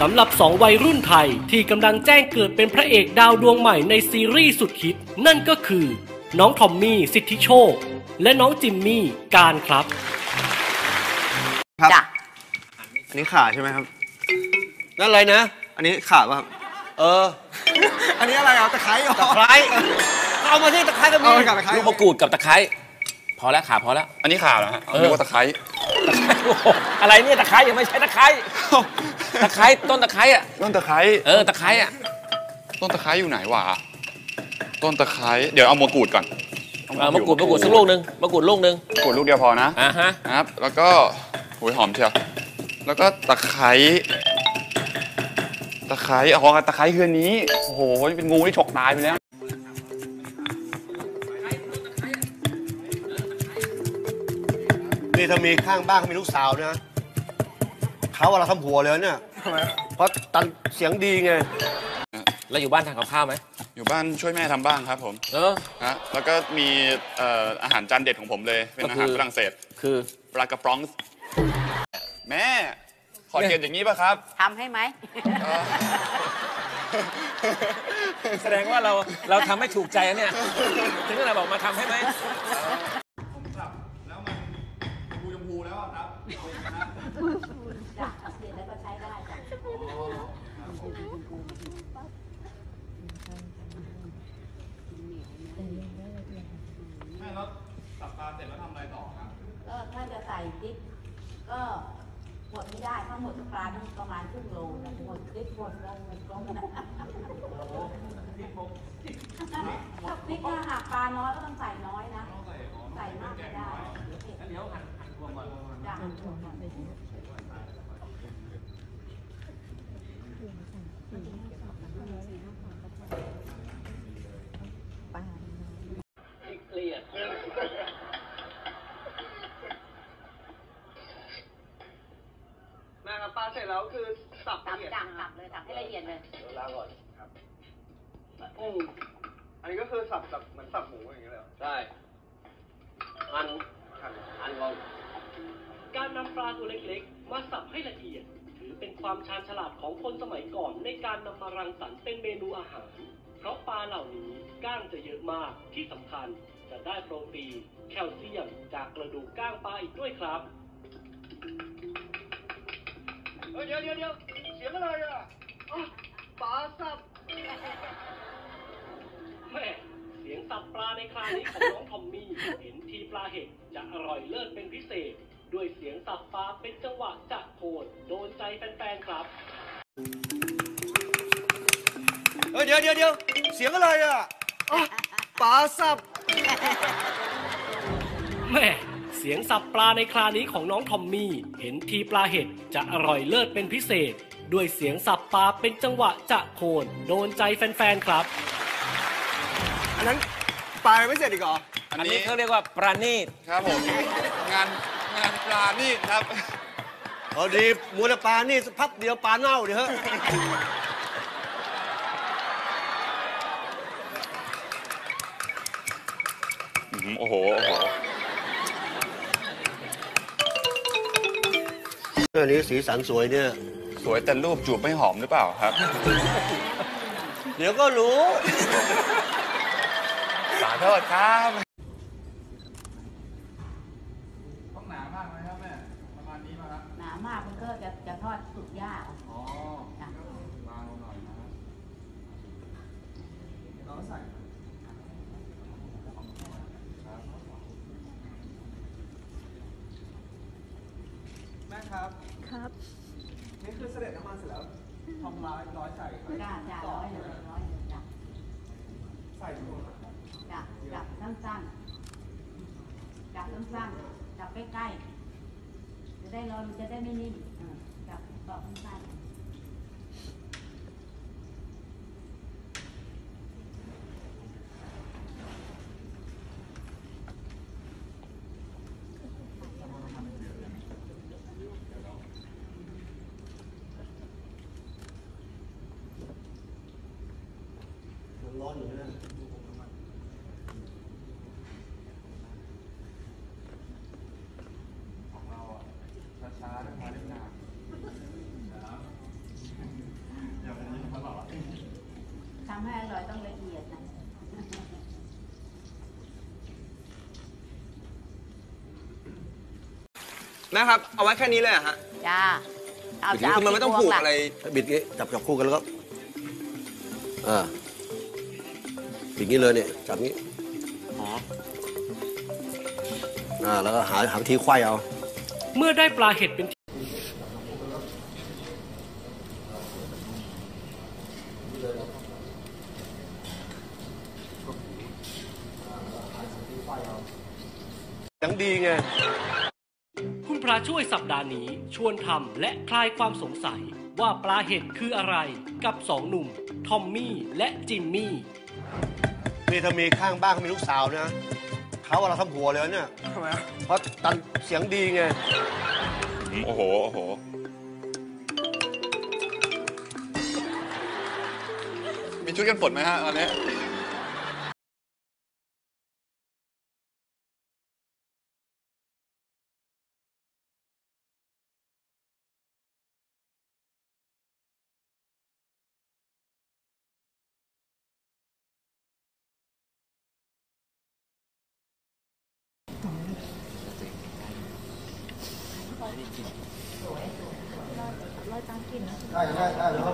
สำหรับสองวัยรุ่นไทยที่กำลังแจ้งเกิดเป็นพระเอกดาวดวงใหม่ในซีรีส์สุดฮิต นั่นก็คือ น้องทอมมี่สิทธิโชค และน้องจิมมี่การครับ ครับ จ้ะ อันนี้ขาใช่ไหมครับ นั่นอะไรนะ อันนี้ขาป่ะครับ เอออันนี้อะไรอะตะไคร้เหรอ ตะไคร้เอามาที่ตะไคร้กันเอานี่ไปกับตะไคร้ ลูกมะกรูดกับตะไคร้พอแล้วขาพอแล้ว อันนี้ขาเหรอฮะเออเรียกว่าตะไคร้ตะไคร้โอ้โหอะไรเนี่ยตะไคร้ยังไม่ใช่ตะไคร้ ตะไคร้ต้นตะไคร้อะต้นตะไคร้เออตะไคร้อะต้นตะไคร้อยู่ไหนวะต้นตะไคร้เดี๋ยวเอามะกรูดก่อนเออมะกรูดมะกรูดสักลูกหนึ่งมะกรูดลูกหนึ่งมะกรูดลูกเดียวพอนะอ่าฮะนะครับแล้วก็โหยหอมเชียวแล้วก็ตะไคร้ตะไคร้อ๋อตะไคร้คืออันนี้โอ้โหเป็นงูที่ฉกตายไปแล้วนี่ถ้ามีข้างบ้านเขามีลูกสาวนะ เขาเอาเราทำหัวเลยเนี่ยเพราะตันเสียงดีไง แล้วอยู่บ้านทานกับข้าวไหม อยู่บ้านช่วยแม่ทำบ้างครับผมเออนะแล้วก็มีเอ่ออาหารจานเด็ดของผมเลย เป็นก็อาคือหารฝรั่งเศสคือปลากระป๋อง แม่ ขอเทียนอย่างนี้ป่ะครับ ทำให้ไหม แสดงว่าเราเราทำให้ถูกใจอะเนี่ย ถึงขนาดบอกมาทำให้ไหม แล้วมันชมพูแล้วครับ จ้ะเปลี่ยนแล้วก็ใช้ได้จ้ะ แม่แล้วสับปลาเส ร็จแล้วทำอะไรต่อครับก็ถ้าจะใส่พริกก็หมดไม่ได้ทั้งหมดปลาทั้งประมาณครึ่งโลนะหมดพริกหมดแล้วหมดกล้องนะถ้าพริกถ้าหากปลาน้อยก็ต้องใส่น้อยนะใส่มากไม่ได้เดี๋ยวเผ็ดเดี๋ยวหั่นหั่นรวมก่อนจ้ะแลยล้างก่อนครับอืมอันนี้ก็คือสับสับเหมือนสับหมูอย่างเงี้ยเลยเหรอใช่อันหั่นอันก่อนการนำปลาตัวเล็กๆ มาสับให้ละเอียด ถือเป็นความชาญฉลาดของคนสมัยก่อนในการนำมารังสรรค์เป็นเมนูอาหาร เพราะปลาเหล่านี้ก้างจะเยอะมากที่สำคัญจะได้โปรตีนแคลเซียมจากกระดูกก้างปลาอีกด้วยครับเฮ้ยเดี๋ยวเดี๋ยวเดี๋ยวเสียงอะไรอะอ๋อ ปลาสับแม่เสียงสับปลาในคราวนี้ของน้องทอมมี่เห็นทีปลาเห็ดจะอร่อยเลิศเป็นพิเศษ ด้วยเสียงสับปลาเป็นจังหวะจะโคนโดนใจแฟนๆครับเฮ้ยเดี๋ยวเดี๋ยวเดี๋ยวเสียงอะไรอะอ๋อปลาสับแม่เสียงสับปลาในคราวนี้ของน้องทอมมี่ เห็นทีปลาเห็ดจะอร่อยเลิศเป็นพิเศษ ด้วยเสียงสับปลาเป็นจังหวะจะโคน โดนใจแฟนๆครับ อันนั้นปลายังไม่เสร็จอีกเหรอ อันอันนี้นี้เขาเรียกว่าปราณีตครับผม งานงานปลานี่ครับพอดีมูลปลานี่สักพักเดียวปลาเน่าเดี๋ยวเฮ้ยอื้อหือโอ้โห โอ้โหอันนี้สีสันสวยเนี่ย สวยแต่รูปจูบไม่หอมหรือเปล่าครับ เดี๋ยวก็รู้ สาโทษครับหนามากมันก็จะจะทอดสุกยากอ๋อจ้ะแม่ครับ ครับ นี่คือเสด็จน้ำมันเสร็จแล้วทำร้ายร้อยใส่จ้าจ้าร้อยเลยร้อยเลยจ้ะใส่ทุกคนจับจับสั้นๆจับสั้นๆจับใกล้ๆจะได้ร้อนมันจะได้ไม่นิ่มอ่าจับตอกสั้นๆ ร้อนอยู่นะ ช้าๆนะคะเล่นนานำให้อร่อยต้องละเอียดนะแม่ครับ เอาไว้แค่นี้เลยเหรอะฮะจ้าเอาคือมันไม่ต้องผูกอะไร บิดงี้จับจับคู่กันแล้วก็อ่าบิดงี้เลยเนี่ยจับงี้อ๋ออ่าแล้วก็หาหาวิธีไขว้เอา เมื่อได้ปลาเห็ดเป็น ที่เสียงดีไง คุณพระช่วยสัปดาห์นี้ชวนทำและคลายความสงสัยว่าปลาเห็ดคืออะไรกับสองหนุ่ม ทอมมี่และจิมมี่นี่ถ้ามีข้างบ้านเขามีลูกสาวนะ เขาว่าเราทำหัวเลยนะเนี่ยทำไมอะเพราะตันเสียงดีไง โอ้โห โอ้โห มีชุดกันฝนไหมฮะ ตอนนี้ได้ได้ได้แล้ว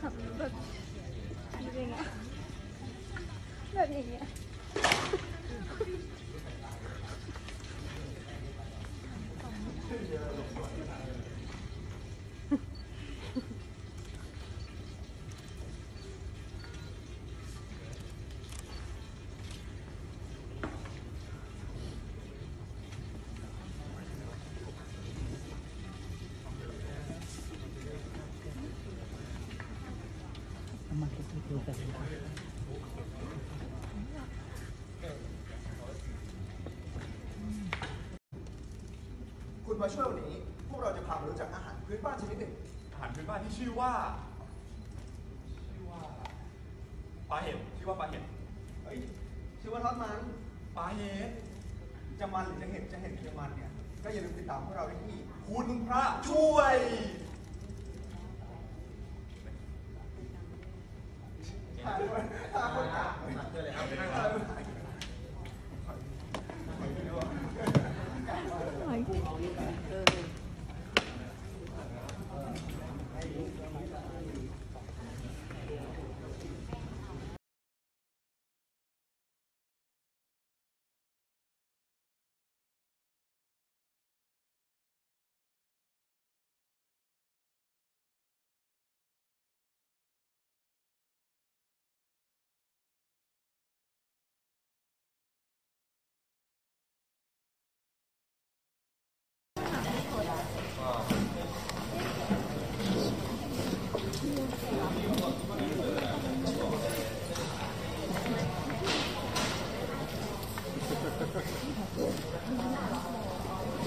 แบบอย่างเงี้ยแบบอย่างเงี้ย คุณมาช่วยวันนี้ พวกเราจะพามารู้จักอาหารพื้นบ้านชนิดหนึ่ง อาหารพื้นบ้านที่ชื่อว่า ชื่อว่าปลาเห็ดชื่อว่าปลาเห็ดเฮ้ยชื่อว่าทอดมันปลาเห็ดจะมันหรือจะเห็นจะเห็นหรือจะมันเนี่ย ก็อย่าลืมติดตามพวกเราได้ที่คุณพระช่วย ถ่ายด้วยตาคนกลางเลยครับ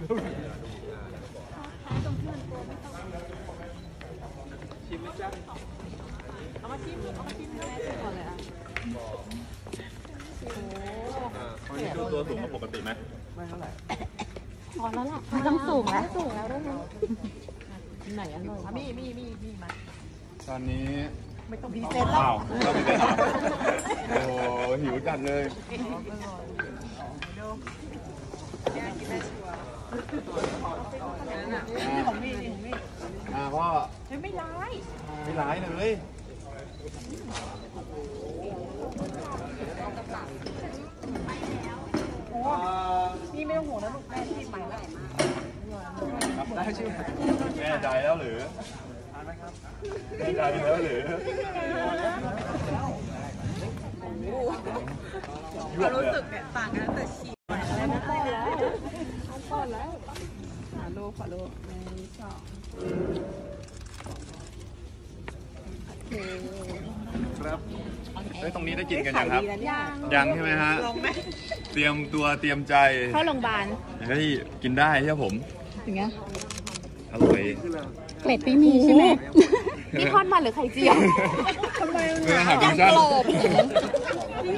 วันนี้ดูตัวสูงกว่าปกติไหมพอแล้วล่ะไม่ต้องสูงแล้วสูงแล้วด้ไหมไหนอร่อยมีมีมีมีมาตอนนี้ไม่ต้องพิเศษแล้วอ้าวเราไม่ได้เหร อโอ้โหหิวจัดเลยอ่าพ่อไม่ร้ายไม่ร้ายเลยนี่ไม่ต้องห่วงนะลูกแม่ที่ใหม่แล้วได้ชื่อไหมแน่ใจแล้วหรือแน่ใจแล้วหรือความรู้สึกเนี่ยต่างกันแต่ฉีดแล้วนะแล้วต่อแล้วขอรูปขอรูปหนึ่งสองครับเฮ้ยตรงนี้ได้กินกันยังครับยังยังใช่ไหมฮะ ลงไหมเตรียมตัวเตรียมใจ เข้าโรงพยาบาลเฮ้ย กินได้ใช่ผม อย่างเงี้ยอร่อย เกล็ดไม่มีใช่ไหมนี่ทอดมันหรือไข่เจียวทำไมมันเพื่ออาหารฟิวชั่น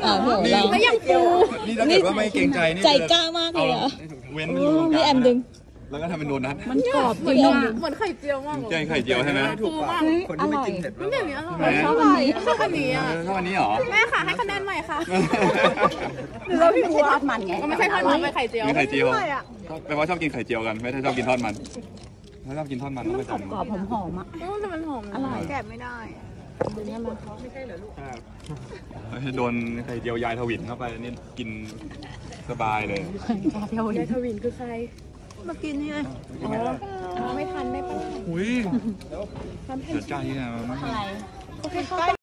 อ่าเดี๋ยวนี่เรา แล้วยังปู นี่ถ้าเกิดว่าไม่เกรงใจนี่ใจกล้ามากเลยอะ เว้นมันอยู่ตรงกลางนี่แอมดึง แล้วก็ทำเป็นโดนัทมันกรอบจริงอะเหมือนไข่เจียวมากแกงไข่เจียวใช่ไหมถูกปากคนที่ไม่กินเผ็ดมันแบบนี้อร่อยไหนชอบอันนี้ชอบอันนี้อะเออชอบอันนี้เหรอแม่ค่ะให้คะแนนใหม่ค่ะหรือเราพี่บัวทอดมันไงมันไม่ใช่ทอดมันเป็นไข่เจียวมีไข่เจียวแปลว่าชอบกินไข่เจียวกันไม่ได้ชอบกินทอดมันถ้าชอบกินทอดมันต้องไปสั่งกรอบหอมหอมอะโอ้แต่มันหอมอร่อยแกะไม่ได้ดูเนี่ยมันให้โดนไข่เจียวยายทวินเข้าไปนี่กินสบายเลยยายทวินคือใคร มากินนี่เลยอ๋อไม่ทันได้ปะล่ะอุ้ยเสียใจอะมันไม่โอเคเ